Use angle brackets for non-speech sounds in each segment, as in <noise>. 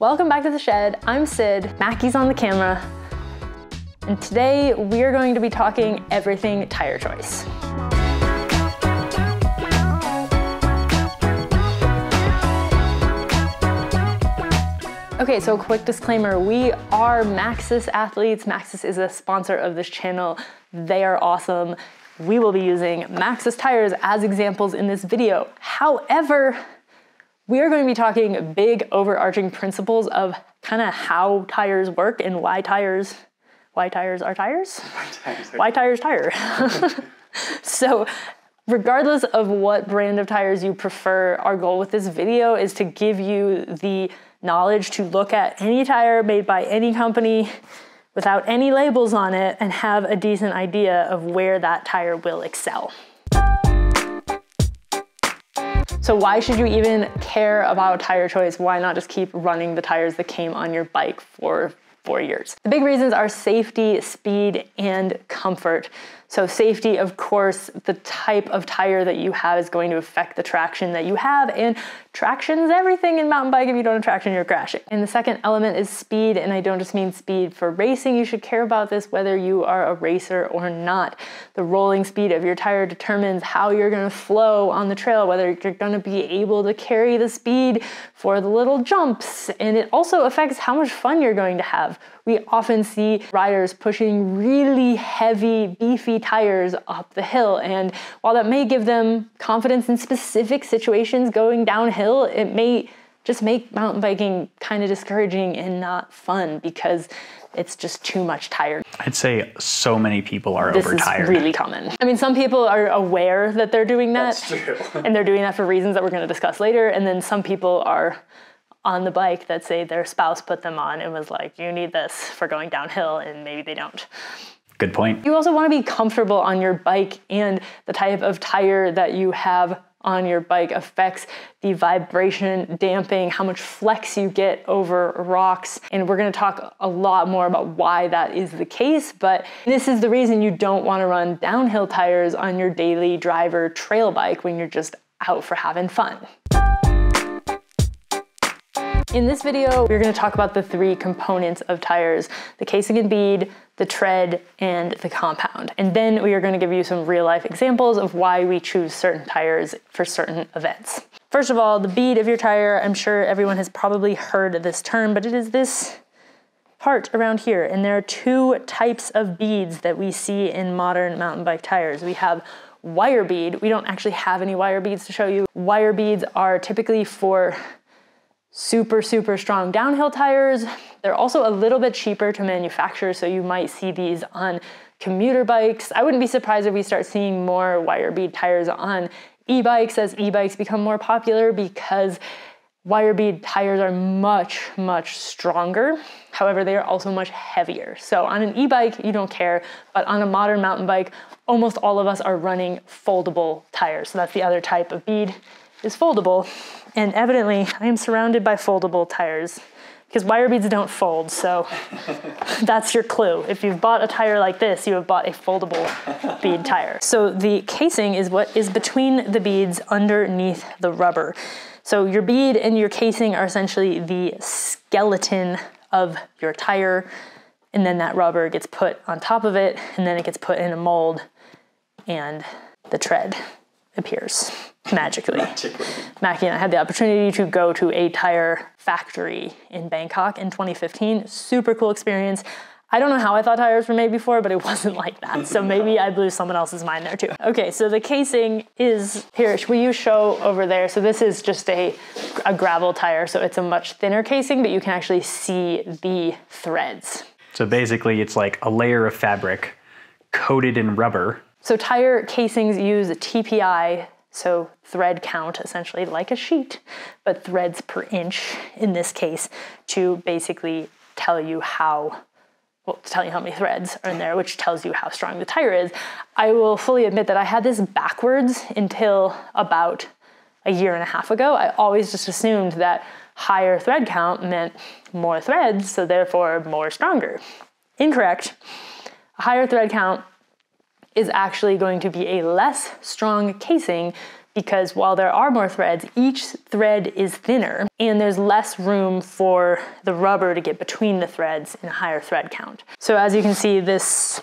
Welcome back to the shed. I'm Syd, Mackie's on the camera, and today we are going to be talking everything tire choice. Okay, so quick disclaimer, we are Maxxis athletes. Maxxis is a sponsor of this channel. They are awesome. We will be using Maxxis tires as examples in this video. However, we are going to be talking big overarching principles of kind of how tires work and why tires, why tires are tires? <laughs> Why tires tire? <laughs> <laughs> so regardless of what brand of tires you prefer, our goal with this video is to give you the knowledge to look at any tire made by any company without any labels on it and have a decent idea of where that tire will excel. So why should you even care about tire choice? Why not just keep running the tires that came on your bike for four years? The big reasons are safety, speed, and comfort. So safety, of course, the type of tire that you have is going to affect the traction that you have and traction is everything in mountain bike. If you don't have traction, you're crashing. And the second element is speed. And I don't just mean speed for racing. You should care about this whether you are a racer or not. The rolling speed of your tire determines how you're gonna flow on the trail, whether you're gonna be able to carry the speed for the little jumps. And it also affects how much fun you're going to have we often see riders pushing really heavy, beefy tires up the hill. And while that may give them confidence in specific situations going downhill, it may just make mountain biking kind of discouraging and not fun because it's just too much tire. I'd say so many people are this overtired. This is really common. I mean, some people are aware that they're doing that. That's true. and they're doing that for reasons that we're going to discuss later. And then some people are on the bike that say their spouse put them on and was like, you need this for going downhill, and maybe they don't. Good point. You also want to be comfortable on your bike, and the type of tire that you have on your bike affects the vibration damping, how much flex you get over rocks. And we're gonna talk a lot more about why that is the case, but this is the reason you don't wanna run downhill tires on your daily driver trail bike when you're just out for having fun. In this video, we're gonna talk about the three components of tires, the casing and bead, the tread, and the compound. And then we are gonna give you some real life examples of why we choose certain tires for certain events. First of all, the bead of your tire, I'm sure everyone has probably heard this term, but it is this part around here. And there are two types of beads that we see in modern mountain bike tires. We have wire bead. We don't actually have any wire beads to show you. Wire beads are typically for super, super strong downhill tires. They're also a little bit cheaper to manufacture, so you might see these on commuter bikes. I wouldn't be surprised if we start seeing more wire bead tires on e-bikes as e-bikes become more popular because wire bead tires are much, much stronger. However, they are also much heavier. So on an e-bike, you don't care, but on a modern mountain bike, almost all of us are running foldable tires. So that's the other type of bead is foldable. And evidently, I am surrounded by foldable tires because wire beads don't fold. So <laughs> that's your clue. If you've bought a tire like this, you have bought a foldable bead tire. So the casing is what is between the beads underneath the rubber. So your bead and your casing are essentially the skeleton of your tire. And then that rubber gets put on top of it, and then it gets put in a mold, and the tread appears magically. magically. Mackie and I had the opportunity to go to a tire factory in Bangkok in 2015. Super cool experience. I don't know how I thought tires were made before, but it <laughs> wasn't like that. So maybe I blew someone else's mind there too. Okay, so the casing is here. Will you show over there? So this is just a, a gravel tire. So it's a much thinner casing, but you can actually see the threads. So basically it's like a layer of fabric coated in rubber. So tire casings use TPI so thread count, essentially like a sheet, but threads per inch in this case to basically tell you how, well, to tell you how many threads are in there, which tells you how strong the tire is. I will fully admit that I had this backwards until about a year and a half ago. I always just assumed that higher thread count meant more threads, so therefore more stronger. Incorrect. A higher thread count is actually going to be a less strong casing because while there are more threads, each thread is thinner and there's less room for the rubber to get between the threads in a higher thread count. So as you can see, this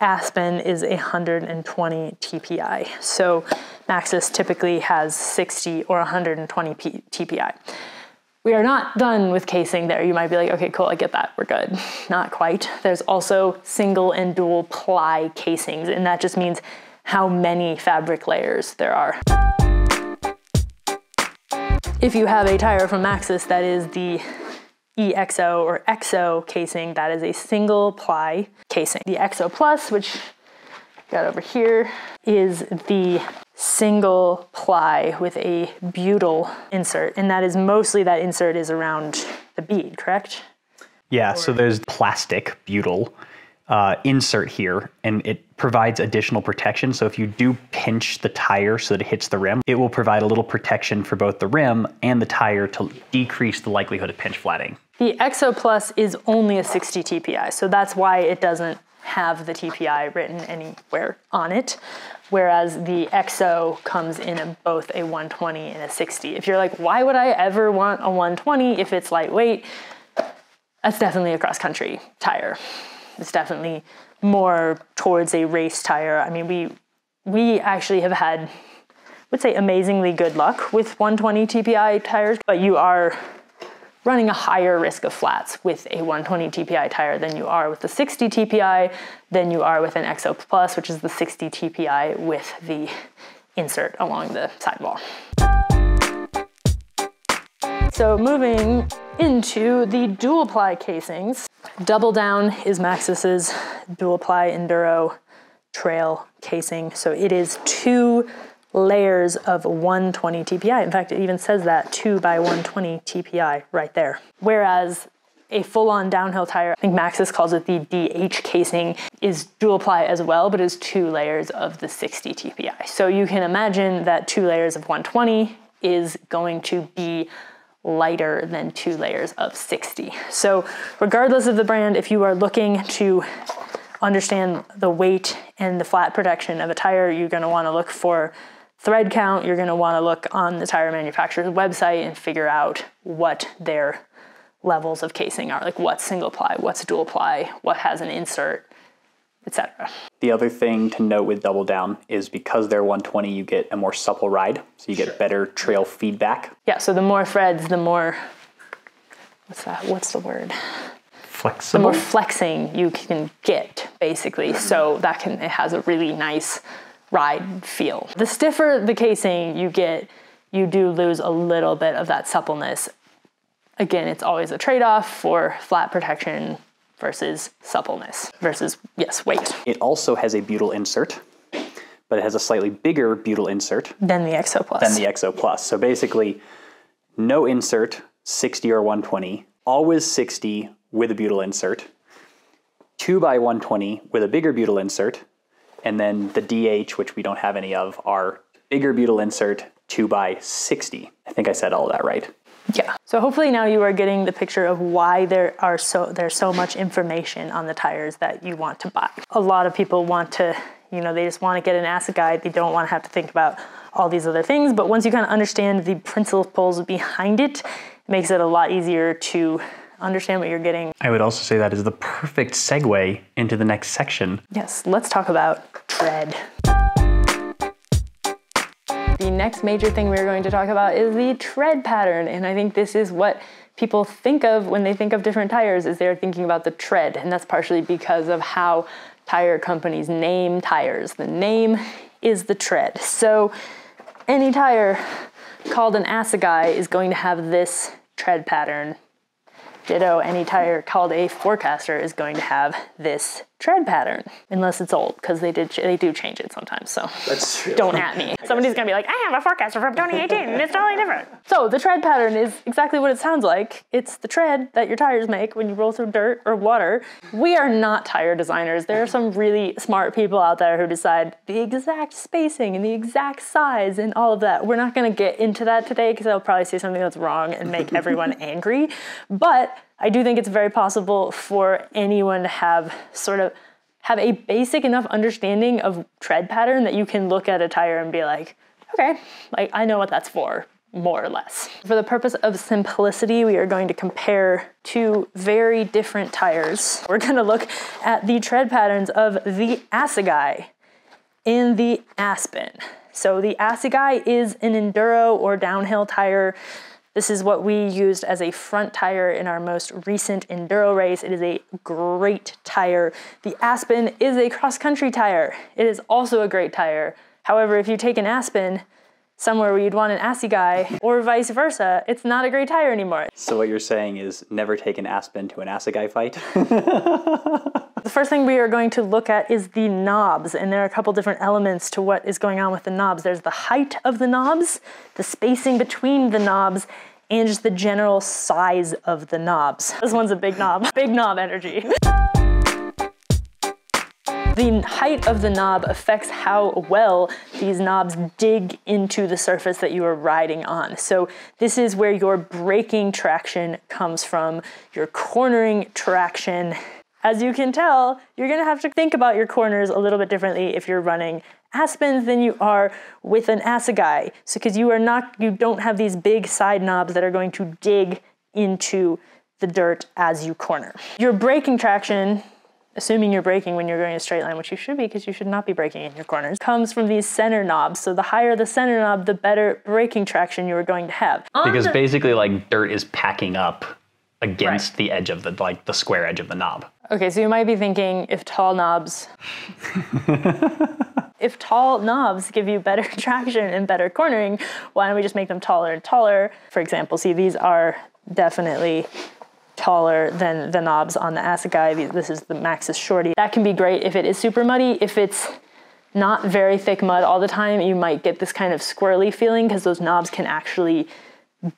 Aspen is 120 TPI. So Maxxis typically has 60 or 120 P TPI. We are not done with casing there. You might be like, okay, cool, I get that, we're good. Not quite. There's also single and dual ply casings, and that just means how many fabric layers there are. If you have a tire from Maxxis that is the EXO or EXO casing, that is a single ply casing. The EXO Plus, which got over here, is the single ply with a butyl insert. And that is mostly that insert is around the bead, correct? Yeah, so there's plastic butyl uh, insert here, and it provides additional protection. So if you do pinch the tire so that it hits the rim, it will provide a little protection for both the rim and the tire to decrease the likelihood of pinch flatting. The EXO Plus is only a 60 TPI, so that's why it doesn't have the TPI written anywhere on it whereas the EXO comes in a, both a 120 and a 60. If you're like, why would I ever want a 120 if it's lightweight? That's definitely a cross country tire. It's definitely more towards a race tire. I mean, we we actually have had, I would say, amazingly good luck with 120 TPI tires, but you are running a higher risk of flats with a 120 TPI tire than you are with the 60 TPI, than you are with an EXO Plus, which is the 60 TPI with the insert along the sidewall. So moving into the dual ply casings, Double Down is Maxxis's dual ply Enduro trail casing. So it is two layers of 120 TPI. In fact, it even says that 2 by 120 TPI right there. Whereas a full-on downhill tire, I think Maxxis calls it the DH casing, is dual ply as well, but is two layers of the 60 TPI. So you can imagine that two layers of 120 is going to be lighter than two layers of 60. So regardless of the brand, if you are looking to understand the weight and the flat protection of a tire, you're gonna wanna look for thread count, you're gonna wanna look on the tire manufacturer's website and figure out what their levels of casing are, like what's single ply, what's dual ply, what has an insert, etc. The other thing to note with Double Down is because they're 120, you get a more supple ride, so you get sure. better trail feedback. Yeah, so the more threads, the more, what's that, what's the word? Flexible? The more flexing you can get, basically. So that can, it has a really nice ride feel. The stiffer the casing you get, you do lose a little bit of that suppleness. Again, it's always a trade-off for flat protection versus suppleness versus, yes, weight. It also has a butyl insert, but it has a slightly bigger butyl insert than the EXO Plus. Than the EXO Plus. So basically, no insert, 60 or 120, always 60 with a butyl insert, 2 by 120 with a bigger butyl insert, and then the DH, which we don't have any of, are bigger butyl insert 2 by 60. I think I said all that right. Yeah. So hopefully now you are getting the picture of why there are so there's so much information on the tires that you want to buy. A lot of people want to, you know, they just want to get an Assegai. They don't want to have to think about all these other things. But once you kind of understand the principles behind it, it makes it a lot easier to understand what you're getting. I would also say that is the perfect segue into the next section. Yes, let's talk about tread. The next major thing we're going to talk about is the tread pattern, and I think this is what people think of when they think of different tires is they're thinking about the tread, and that's partially because of how tire companies name tires. The name is the tread. So any tire called an Assegai is going to have this tread pattern Ditto, any tire called a Forekaster is going to have this tread pattern, unless it's old, because they did they do change it sometimes. So That's true. don't at me. <laughs> Somebody's gonna be like, I have a Forekaster from 2018, and it's totally different. <laughs> So the tread pattern is exactly what it sounds like. It's the tread that your tires make when you roll through dirt or water. We are not tire designers. There are some really smart people out there who decide the exact spacing and the exact size and all of that. We're not gonna get into that today because I'll probably say something that's wrong and make everyone <laughs> angry. But I do think it's very possible for anyone to have sort of have a basic enough understanding of tread pattern that you can look at a tire and be like, okay, like I know what that's for, more or less. For the purpose of simplicity, we are going to compare two very different tires. We're gonna look at the tread patterns of the Assegai in the Aspen. So the Assegai is an enduro or downhill tire. This is what we used as a front tire in our most recent enduro race. It is a great tire. The Aspen is a cross-country tire. It is also a great tire. However, if you take an Aspen somewhere where you'd want an Assegai or vice versa, it's not a great tire anymore. So what you're saying is never take an Aspen to an Assegai fight? <laughs> The first thing we are going to look at is the knobs, and there are a couple different elements to what is going on with the knobs. There's the height of the knobs, the spacing between the knobs, and just the general size of the knobs. This one's a big knob, <laughs> big knob energy. The height of the knob affects how well these knobs dig into the surface that you are riding on. So this is where your braking traction comes from, your cornering traction. As you can tell, you're gonna have to think about your corners a little bit differently if you're running Aspens than you are with an Assegai. So because you are not, you don't have these big side knobs that are going to dig into the dirt as you corner. Your braking traction assuming you're braking when you're going a straight line, which you should be because you should not be braking in your corners, comes from these center knobs. So the higher the center knob, the better braking traction you are going to have. because basically like dirt is packing up against right. the edge of the like the square edge of the knob. Okay, so you might be thinking if tall knobs <laughs> if tall knobs give you better <laughs> traction and better cornering, why don't we just make them taller and taller? For example, see these are definitely taller than the knobs on the Assegai. This is the Maxxis Shorty. That can be great if it is super muddy. If it's not very thick mud all the time, you might get this kind of squirrely feeling because those knobs can actually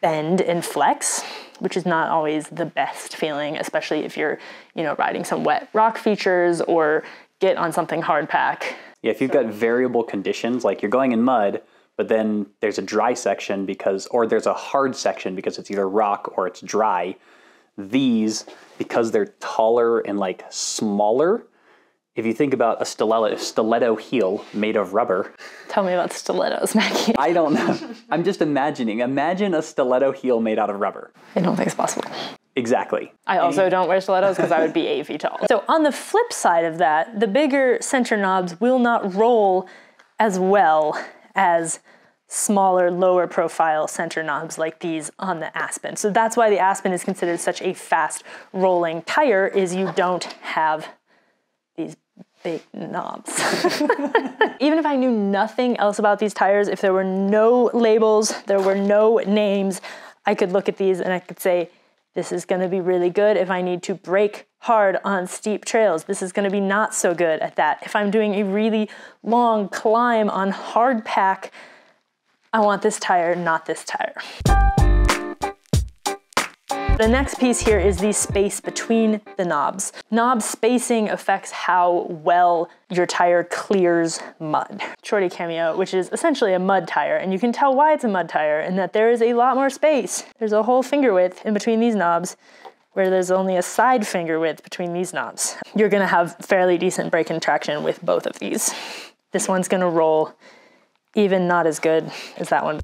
bend and flex, which is not always the best feeling, especially if you're, you know, riding some wet rock features or get on something hard pack. Yeah, if you've got variable conditions, like you're going in mud, but then there's a dry section because, or there's a hard section because it's either rock or it's dry, these, because they're taller and like smaller, if you think about a stiletto, stiletto heel made of rubber. Tell me about stilettos, <laughs> Mackie. I don't know. I'm just imagining. Imagine a stiletto heel made out of rubber. I don't think it's possible. Exactly. I also don't wear stilettos because I would be eight feet tall. <laughs> So on the flip side of that, the bigger center knobs will not roll as well as smaller, lower profile center knobs like these on the Aspen. So that's why the Aspen is considered such a fast rolling tire is you don't have these big knobs. <laughs> Even if I knew nothing else about these tires, if there were no labels, there were no names, I could look at these and I could say, this is gonna be really good if I need to brake hard on steep trails. This is gonna be not so good at that. If I'm doing a really long climb on hard pack I want this tire, not this tire. The next piece here is the space between the knobs. Knob spacing affects how well your tire clears mud. Shorty Cameo, which is essentially a mud tire, and you can tell why it's a mud tire in that there is a lot more space. There's a whole finger width in between these knobs where there's only a side finger width between these knobs. You're gonna have fairly decent brake and traction with both of these. This one's gonna roll even not as good as that one.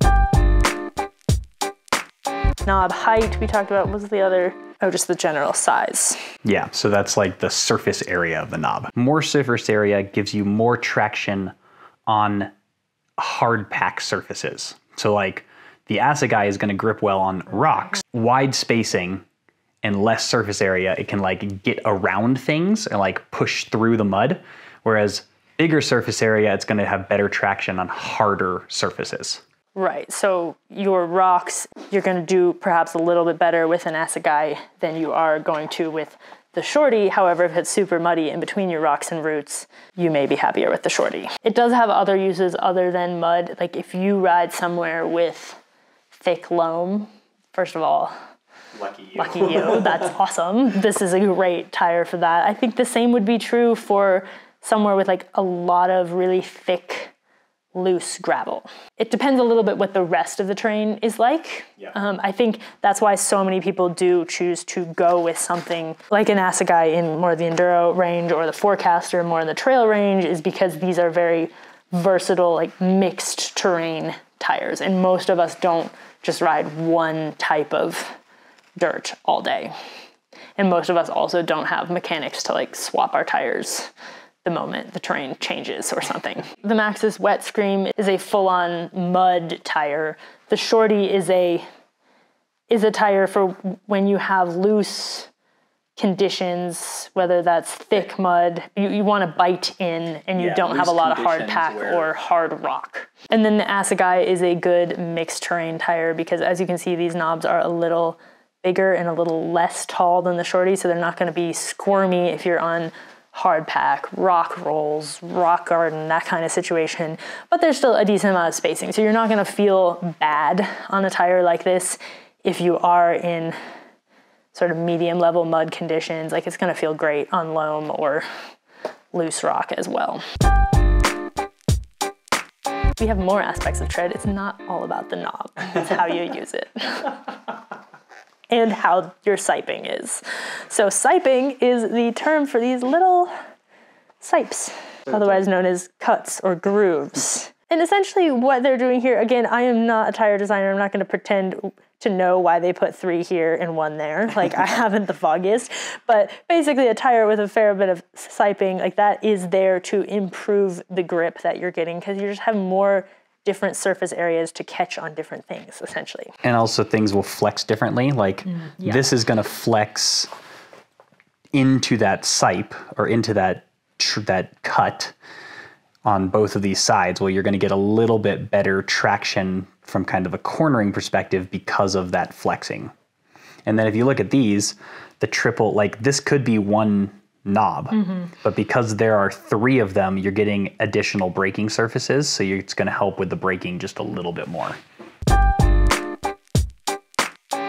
Knob height we talked about, was the other? Oh, just the general size. Yeah, so that's like the surface area of the knob. More surface area gives you more traction on hard pack surfaces. So like the Assegai is gonna grip well on rocks. Wide spacing and less surface area, it can like get around things and like push through the mud. Whereas bigger surface area, it's going to have better traction on harder surfaces. Right. So your rocks, you're going to do perhaps a little bit better with an Assegai than you are going to with the shorty. However, if it's super muddy in between your rocks and roots, you may be happier with the shorty. It does have other uses other than mud. Like if you ride somewhere with thick loam, first of all, Lucky you. Lucky you. That's <laughs> awesome. This is a great tire for that. I think the same would be true for somewhere with like a lot of really thick, loose gravel. It depends a little bit what the rest of the terrain is like. Yeah. Um, I think that's why so many people do choose to go with something like an Assegai in more of the enduro range or the Forekaster more in the trail range is because these are very versatile, like mixed terrain tires. And most of us don't just ride one type of dirt all day. And most of us also don't have mechanics to like swap our tires the moment the terrain changes or something. The Maxxis Wet Scream is a full-on mud tire. The Shorty is a is a tire for when you have loose conditions, whether that's thick mud, you, you want to bite in and you Yeah, don't have a lot of hard pack where- or hard rock. And then the Assegai is a good mixed terrain tire because as you can see, these knobs are a little bigger and a little less tall than the Shorty, so they're not going to be squirmy if you're on hard pack, rock rolls, rock garden, that kind of situation. But there's still a decent amount of spacing, so you're not going to feel bad on a tire like this if you are in sort of medium level mud conditions. Like it's going to feel great on loam or loose rock as well. We have more aspects of tread. It's not all about the knob. It's how you use it. <laughs> and how your siping is. So siping is the term for these little sipes, otherwise known as cuts or grooves. And essentially what they're doing here, again, I am not a tire designer. I'm not going to pretend to know why they put three here and one there. <laughs> Like I haven't the foggiest, but basically a tire with a fair bit of siping, like that is there to improve the grip that you're getting because you just have more different surface areas to catch on different things essentially. and also things will flex differently. Like mm, yeah. this is going to flex into that sipe or into that tr- that cut on both of these sides. Well, you're going to get a little bit better traction from kind of a cornering perspective because of that flexing. And then if you look at these, the triple like this could be one knob, mm-hmm. but because there are three of them, you're getting additional braking surfaces, so you're, it's going to help with the braking just a little bit more.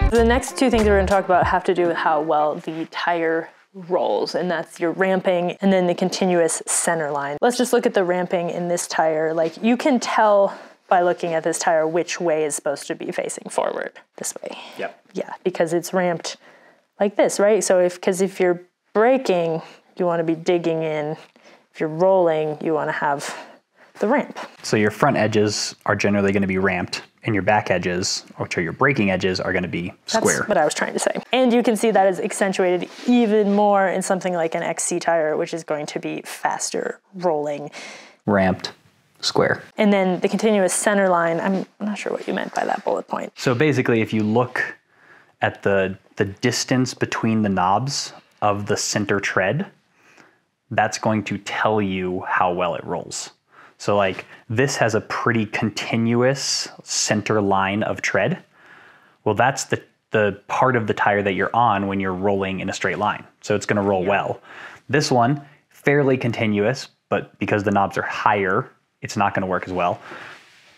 The next two things we're going to talk about have to do with how well the tire rolls, and that's your ramping and then the continuous center line. Let's just look at the ramping in this tire. Like you can tell by looking at this tire which way is supposed to be facing forward. This way. Yep. Yeah, because it's ramped like this, right? So if because if you're braking, you want to be digging in. If you're rolling, you want to have the ramp. So your front edges are generally going to be ramped, and your back edges, which are your braking edges, are going to be square. That's what I was trying to say. And you can see that is accentuated even more in something like an XC tire, which is going to be faster rolling. Ramped, square. And then the continuous center line, I'm not sure what you meant by that bullet point. So basically, if you look at the the distance between the knobs of the center tread, that's going to tell you how well it rolls. So like this has a pretty continuous center line of tread. Well, that's the the part of the tire that you're on when you're rolling in a straight line. So it's going to roll well. This one fairly continuous, but because the knobs are higher, it's not going to work as well.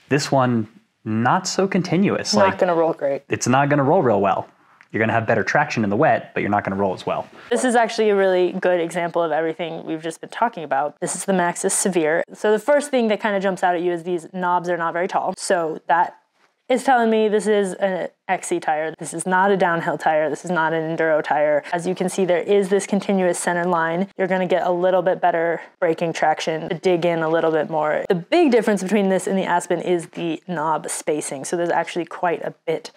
This one not so continuous. Not like going to roll great. it's not going to roll real well. You're going to have better traction in the wet, but you're not going to roll as well. This is actually a really good example of everything we've just been talking about. This is the Maxxis Severe. So the first thing that kind of jumps out at you is these knobs are not very tall. So that is telling me this is an XC tire. This is not a downhill tire. This is not an enduro tire. As you can see, there is this continuous center line. You're gonna get a little bit better braking traction, to dig in a little bit more. The big difference between this and the Aspen is the knob spacing. So there's actually quite a bit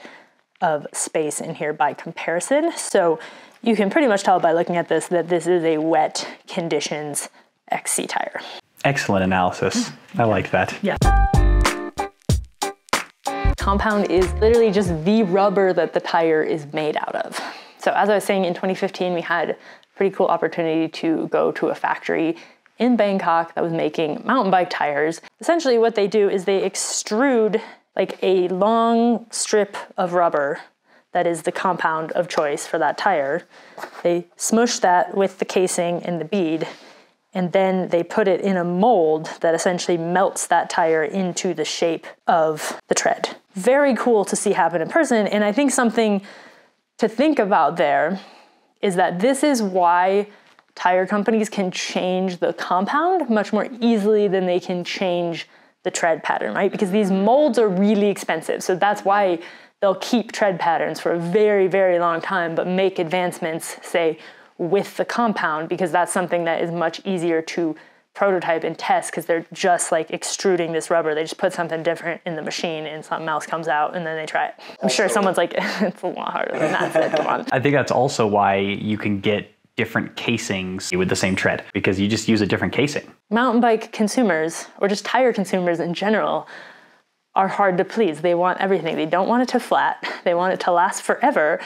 of space in here by comparison. So you can pretty much tell by looking at this that this is a wet conditions XC tire. Excellent analysis. Mm. I like that. Yeah. Compound is literally just the rubber that the tire is made out of. So as I was saying, in 2015, we had a pretty cool opportunity to go to a factory in Bangkok that was making mountain bike tires. Essentially what they do is they extrude like a long strip of rubber that is the compound of choice for that tire. They smush that with the casing and the bead and then they put it in a mold that essentially melts that tire into the shape of the tread. Very cool to see happen in person, and I think something to think about there is that this is why tire companies can change the compound much more easily than they can change the tread pattern, right? Because these molds are really expensive. So that's why they'll keep tread patterns for a very, very long time, but make advancements, say, with the compound, because that's something that is much easier to prototype and test because they're just like extruding this rubber. They just put something different in the machine and something else comes out and then they try it. I'm sure someone's like, <laughs> it's a lot harder than that. So come on. I think that's also why you can get different casings with the same tread because you just use a different casing. Mountain bike consumers, or just tire consumers in general, are hard to please. They want everything. They don't want it to flat. <laughs> They want it to last forever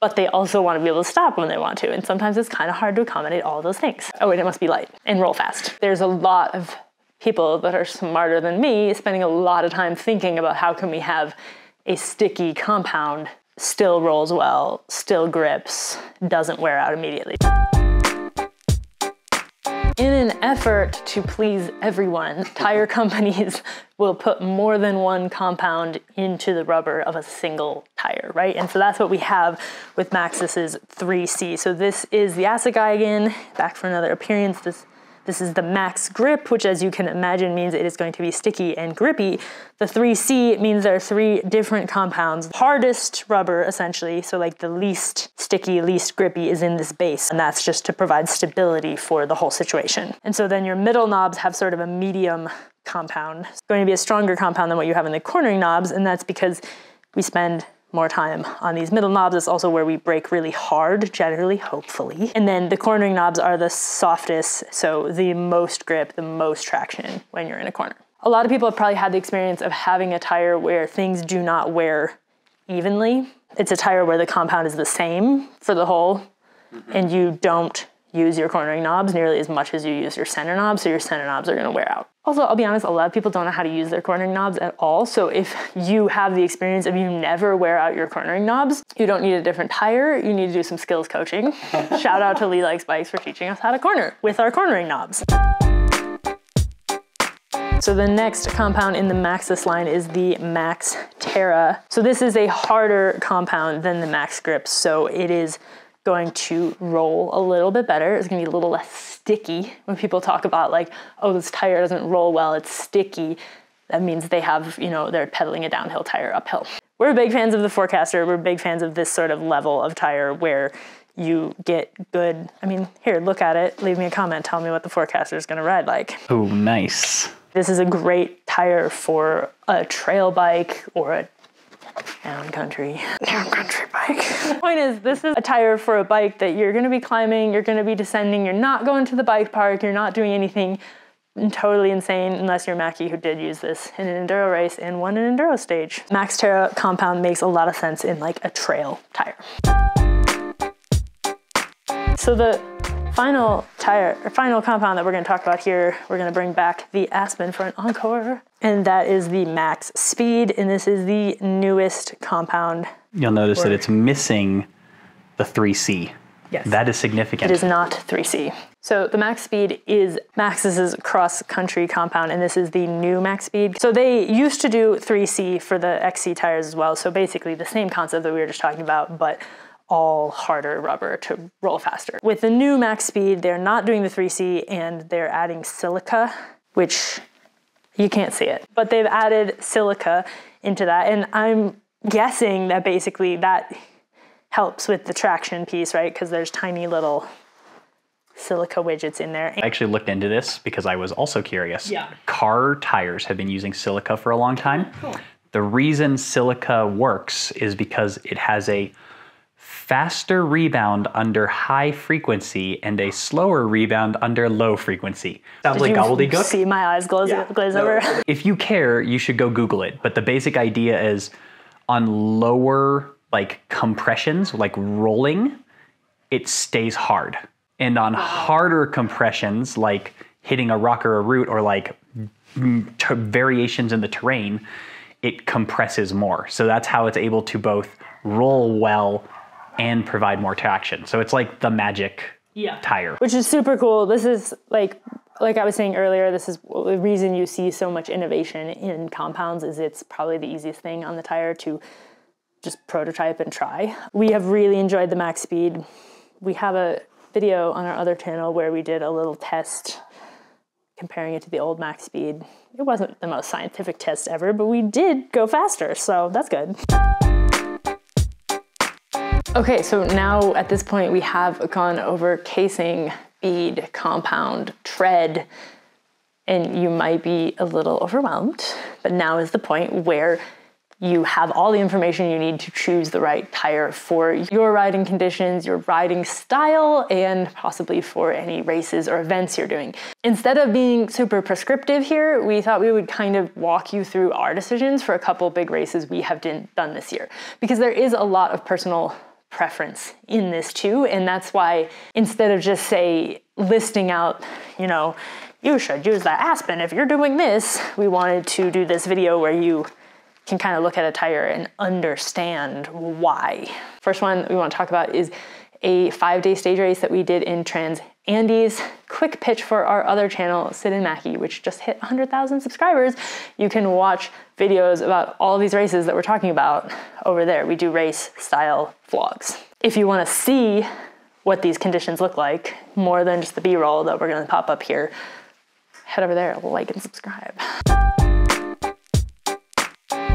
but they also want to be able to stop when they want to. And sometimes it's kind of hard to accommodate all those things. Oh, and it must be light and roll fast. There's a lot of people that are smarter than me spending a lot of time thinking about how can we have a sticky compound still rolls well, still grips, doesn't wear out immediately. In an effort to please everyone, tire <laughs> companies will put more than one compound into the rubber of a single tire, right? And so that's what we have with Maxxis's 3C. So this is the Assegai again, back for another appearance. This this is the MaxxGrip, which as you can imagine means it is going to be sticky and grippy. The 3C means there are three different compounds. Hardest rubber, essentially, so like the least sticky, least grippy is in this base, and that's just to provide stability for the whole situation. And so then your middle knobs have sort of a medium compound. It's going to be a stronger compound than what you have in the cornering knobs, and that's because we spend more time on these middle knobs. It's also where we break really hard, generally, hopefully. And then the cornering knobs are the softest, so the most grip, the most traction when you're in a corner. A lot of people have probably had the experience of having a tire where things do not wear evenly. It's a tire where the compound is the same for the whole, and you don't use your cornering knobs nearly as much as you use your center knobs, so your center knobs are gonna wear out. Also, I'll be honest, a lot of people don't know how to use their cornering knobs at all. So if you have the experience of you never wear out your cornering knobs, you don't need a different tire, you need to do some skills coaching. <laughs> Shout out to Lee Likes Bikes for teaching us how to corner with our cornering knobs. So the next compound in the Maxxis line is the Max Terra. So this is a harder compound than the MaxxGrips. So it is going to roll a little bit better. It's gonna be a little less sticky. When people talk about like, oh, this tire doesn't roll well, it's sticky, that means they have, you know, they're pedaling a downhill tire uphill. We're big fans of the Forekaster. We're big fans of this sort of level of tire where you get good. I mean, here, look at it. Leave me a comment. Tell me what the Forekaster is going to ride like. Oh, nice. This is a great tire for a trail bike or a down country, <laughs> down country bike. the <laughs> point is, this is a tire for a bike that you're gonna be climbing, you're gonna be descending, you're not going to the bike park, you're not doing anything totally insane unless you're Mackie who did use this in an enduro race and won an enduro stage. MaxxTerra compound makes a lot of sense in like a trail tire. So the final tire, or final compound that we're gonna talk about here, we're gonna bring back the Aspen for an encore, and that is the MaxxSpeed, and this is the newest compound. You'll notice that it's missing the 3C. Yes. That is significant. It is not 3C. So the MaxxSpeed is Maxxis's cross-country compound, and this is the new MaxxSpeed. So they used to do 3C for the XC tires as well. So basically the same concept that we were just talking about, but all harder rubber to roll faster. With the new MaxxSpeed, they're not doing the 3C and they're adding silica, which you can't see it, but they've added silica into that. And I'm guessing that basically that helps with the traction piece, right? Because there's tiny little silica widgets in there. I actually looked into this because I was also curious. Yeah. Car tires have been using silica for a long time. Cool. The reason silica works is because it has a faster rebound under high frequency and a slower rebound under low frequency. Sounds Did like gobbledygook. See my eyes glaze, yeah. glaze no. over. <laughs> if you care, you should go Google it. But the basic idea is on lower like compressions, like rolling, it stays hard. And on wow. harder compressions, like hitting a rock or a root or like variations in the terrain, it compresses more. So that's how it's able to both roll well and provide more traction. So it's like the magic yeah. tire. Which is super cool. This is like like I was saying earlier, this is the reason you see so much innovation in compounds is it's probably the easiest thing on the tire to just prototype and try. We have really enjoyed the MaxxSpeed. We have a video on our other channel where we did a little test comparing it to the old MaxxSpeed. It wasn't the most scientific test ever, but we did go faster, so that's good. Okay, so now at this point we have gone over casing, bead, compound, tread, and you might be a little overwhelmed. But now is the point where you have all the information you need to choose the right tire for your riding conditions, your riding style, and possibly for any races or events you're doing. Instead of being super prescriptive here, we thought we would kind of walk you through our decisions for a couple big races we have done this year. Because there is a lot of personal preference in this too, and that's why instead of just say listing out, you know, you should use that Aspen if you're doing this, we wanted to do this video where you can kind of look at a tire and understand why. First one we want to talk about is a five day stage race that we did in Trans Andes. Quick pitch for our other channel, Syd and Mackie, which just hit 100,000 subscribers. You can watch videos about all these races that we're talking about over there. We do race style vlogs. If you want to see what these conditions look like, more than just the B roll that we're going to pop up here, head over there, like and subscribe.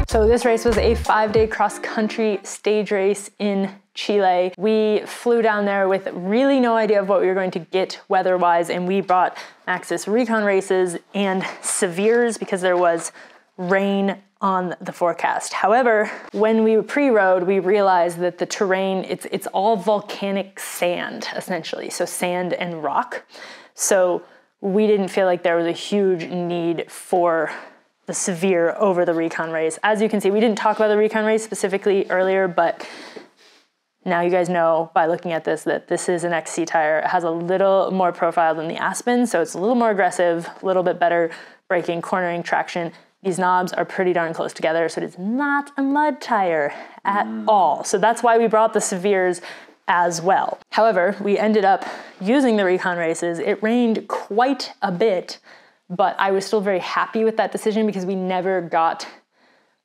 So this race was a five day cross country stage race in Chile. We flew down there with really no idea of what we were going to get weather wise, and we brought Maxxis Rekon Races and severes because there was rain on the forecast. However, when we pre-rode, we realized that the terrain, it's, it's all volcanic sand, essentially. So sand and rock. So we didn't feel like there was a huge need for the severe over the Rekon Race. As you can see, we didn't talk about the Rekon Race specifically earlier, but now you guys know by looking at this that this is an XC tire. It has a little more profile than the Aspen, so it's a little more aggressive, a little bit better braking, cornering, traction. These knobs are pretty darn close together, so it is not a mud tire at mm. all. So that's why we brought the Severes as well. However, we ended up using the Rekon Races. It rained quite a bit but I was still very happy with that decision because we never got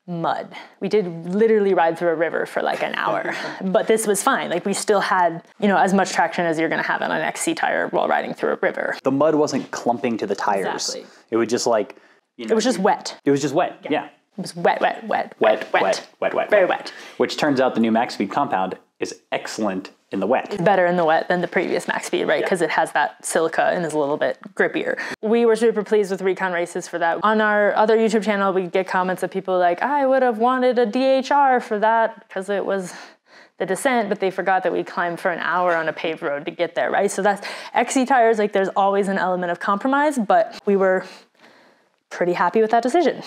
mud. We did literally ride through a river for like an hour, <laughs> but this was fine. Like we still had, you know, as much traction as you're going to have on an XC tire while riding through a river. The mud wasn't clumping to the tires. Exactly. It was just like, you know, it was just wet. It was just wet. Yeah. yeah. It was wet, wet, wet, wet, wet, wet, wet, wet, very wet. Which turns out the new MaxxSpeed compound is excellent in the wet. Better in the wet than the previous MaxxSpeed, right? Because yeah. it has that silica and is a little bit grippier. We were super pleased with Rekon Races for that. On our other YouTube channel, we get comments of people like, I would have wanted a DHR for that because it was the descent, but they forgot that we climbed for an hour on a paved road to get there, right? So that's XC tires, like there's always an element of compromise, but we were pretty happy with that decision.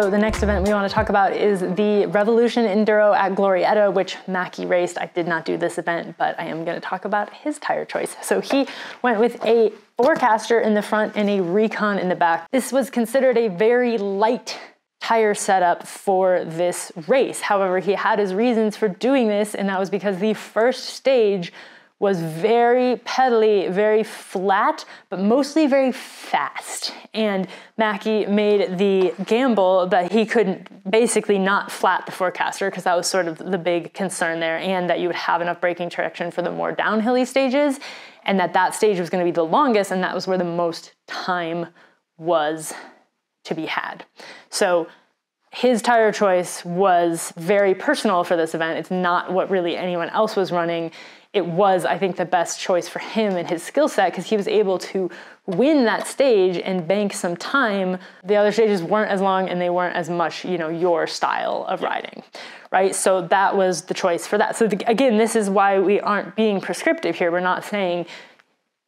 So the next event we want to talk about is the Revolution Enduro at Glorieta, which Mackie raced. I did not do this event, but I am going to talk about his tire choice. So he went with a Forekaster in the front and a Rekon in the back. This was considered a very light tire setup for this race. However, he had his reasons for doing this, and that was because the first stage was very pedally, very flat, but mostly very fast. And Mackey made the gamble that he could basically not flat the Forekaster because that was sort of the big concern there, and that you would have enough braking traction for the more downhilly stages, and that that stage was going to be the longest, and that was where the most time was to be had. So his tire choice was very personal for this event. It's not what really anyone else was running it was, I think, the best choice for him and his skill set because he was able to win that stage and bank some time. The other stages weren't as long and they weren't as much, you know, your style of riding, right? So that was the choice for that. So the, again, this is why we aren't being prescriptive here. We're not saying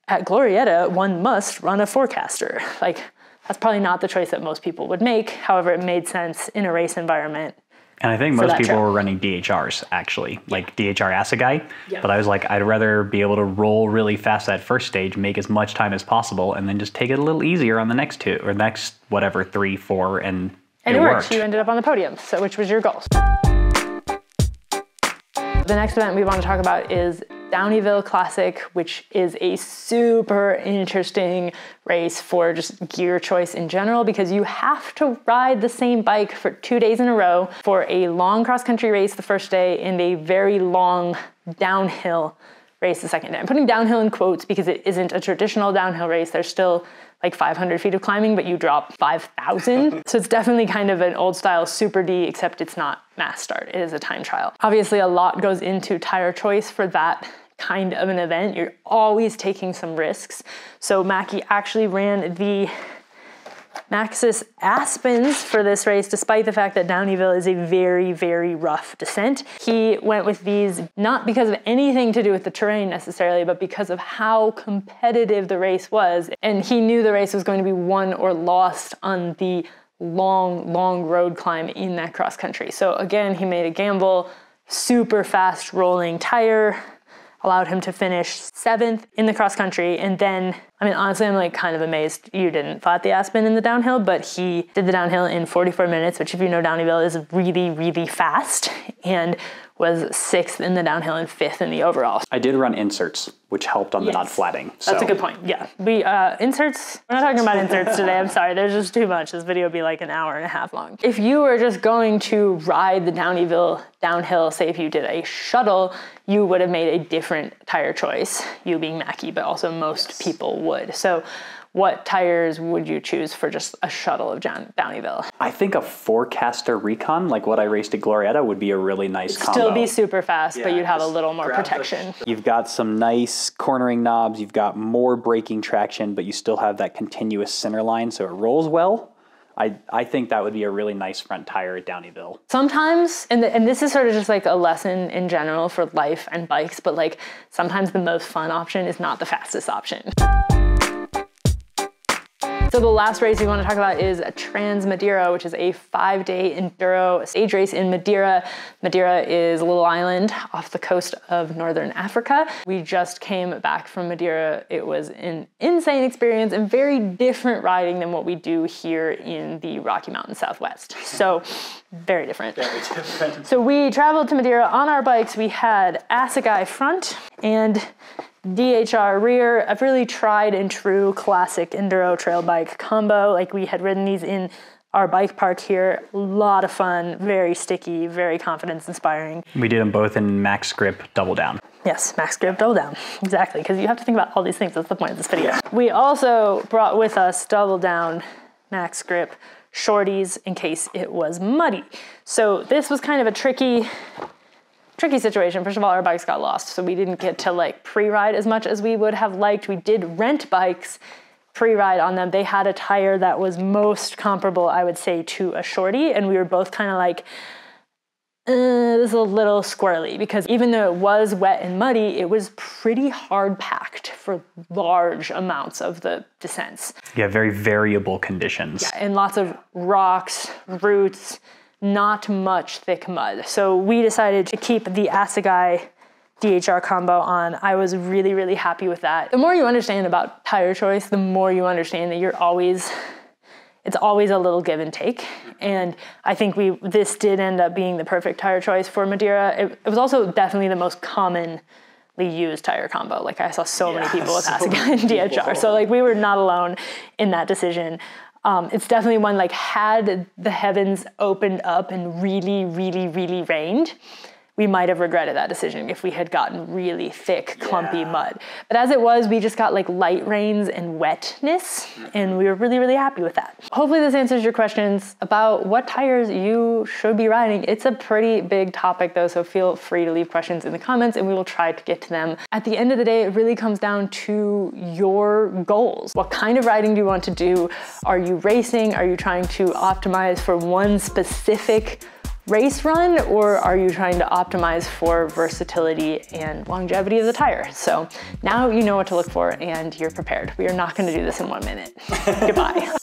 at Glorieta one must run a Forekaster. Like that's probably not the choice that most people would make. However, it made sense in a race environment and I think most people were running DHRs actually, like DHR Assegai. Yeah. But I was like, I'd rather be able to roll really fast that first stage, make as much time as possible, and then just take it a little easier on the next two or next whatever three, four, and and it, it worked. worked. You ended up on the podium, so which was your goal. The next event we want to talk about is Downieville Classic, which is a super interesting race for just gear choice in general because you have to ride the same bike for two days in a row for a long cross country race the first day and a very long downhill race the second day. I'm putting downhill in quotes because it isn't a traditional downhill race. There's still like 500 feet of climbing, but you drop 5,000. <laughs> so it's definitely kind of an old style Super D, except it's not mass start. It is a time trial. Obviously, a lot goes into tire choice for that kind of an event, you're always taking some risks. So Mackie actually ran the Maxxis Aspens for this race, despite the fact that Downieville is a very, very rough descent. He went with these not because of anything to do with the terrain necessarily, but because of how competitive the race was. And he knew the race was going to be won or lost on the long, long road climb in that cross country. So again, he made a gamble, super fast rolling tire, allowed him to finish seventh in the cross country. And then, I mean, honestly, I'm like kind of amazed you didn't flat the Aspen in the downhill, but he did the downhill in 44 minutes, which, if you know Downieville, is really, really fast. And was sixth in the downhill and fifth in the overall. I did run inserts, which helped on the not flatting. So. That's a good point. Yeah, we uh, inserts. We're not talking about inserts today. I'm sorry. There's just too much. This video would be like an hour and a half long. If you were just going to ride the Downieville downhill, say if you did a shuttle, you would have made a different tire choice. You being Macky, but also most yes. people would. So what tires would you choose for just a shuttle of John Downieville? I think a Forekaster Rekon, like what I raced at Glorieta, would be a really nice It'd combo. Still be super fast, yeah, but you'd have a little more protection. You've got some nice cornering knobs, you've got more braking traction, but you still have that continuous center line, so it rolls well. I, I think that would be a really nice front tire at Downieville. Sometimes, and, the, and this is sort of just like a lesson in general for life and bikes, but like sometimes the most fun option is not the fastest option. So the last race we want to talk about is Trans Madeira, which is a five day enduro stage race in Madeira. Madeira is a little island off the coast of Northern Africa. We just came back from Madeira. It was an insane experience and very different riding than what we do here in the Rocky Mountain Southwest. So very different. Very different. So we traveled to Madeira on our bikes. We had Assegai front and DHR rear, a really tried and true classic enduro trail bike combo. Like we had ridden these in our bike park here. A lot of fun, very sticky, very confidence inspiring. We did them both in MaxxGrip double down. Yes, MaxxGrip double down. Exactly, because you have to think about all these things. That's the point of this video. We also brought with us double down MaxxGrip shorties in case it was muddy. So this was kind of a tricky tricky situation. First of all, our bikes got lost, so we didn't get to like pre-ride as much as we would have liked. We did rent bikes pre-ride on them. They had a tire that was most comparable, I would say, to a shorty, and we were both kind of like, uh, this is a little squirrely because even though it was wet and muddy, it was pretty hard packed for large amounts of the descents. Yeah, very variable conditions. Yeah, and lots of rocks, roots, not much thick mud. So we decided to keep the Assegai DHR combo on. I was really, really happy with that. The more you understand about tire choice, the more you understand that you're always, it's always a little give and take. And I think we, this did end up being the perfect tire choice for Madeira. It, it was also definitely the most commonly used tire combo. Like I saw so yeah, many people with so <laughs> Assegai and DHR. So like we were not alone in that decision. Um, it's definitely one like had the heavens opened up and really, really, really rained, we might have regretted that decision if we had gotten really thick, clumpy yeah. mud. But as it was, we just got like light rains and wetness, and we were really, really happy with that. Hopefully, this answers your questions about what tires you should be riding. It's a pretty big topic though, so feel free to leave questions in the comments and we will try to get to them. At the end of the day, it really comes down to your goals. What kind of riding do you want to do? Are you racing? Are you trying to optimize for one specific race run or are you trying to optimize for versatility and longevity of the tire? So now you know what to look for and you're prepared. We are not gonna do this in one minute. <laughs> Goodbye.